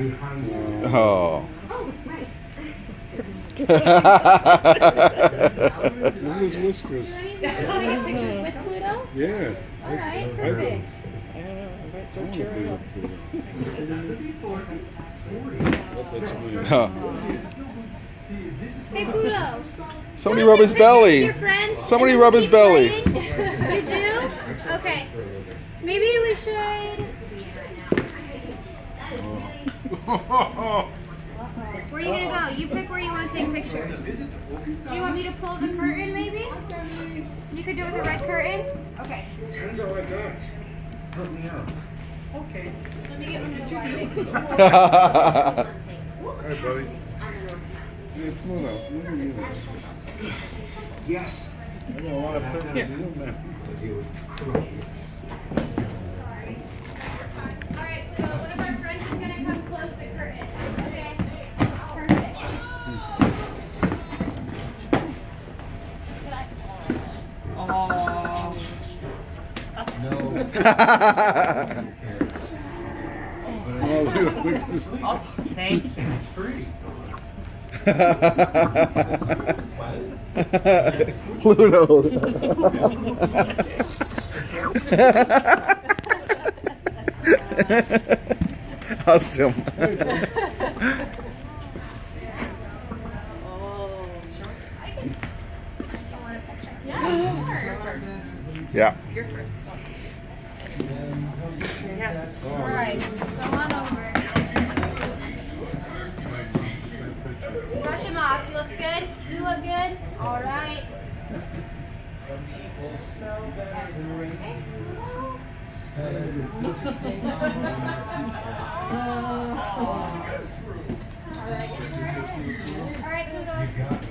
Oh. Look at his whiskers. You want to get pictures with Pluto? Yeah. All right, I- I- perfect. I wanna be with Pluto. That's weird. Huh. Hey, Pluto. Somebody rub his belly. Somebody rub his belly. you do? Okay. Maybe we should. Where are you gonna go? You pick where you want to take pictures. Do you want me to pull the curtain, maybe? You could do it with a red curtain. Okay. Okay. Let me get one of the lights. Hey, buddy. Hey, Pluto. Look at you. Yes. I got a lot of pictures Oh. Oh, thank you. It's free. awesome. I can. You want a picture? Yeah, of course. Yeah. You're first. Yes. All right. Go on over. Brush him off. He looks good. You look good. All right. All right, Pluto.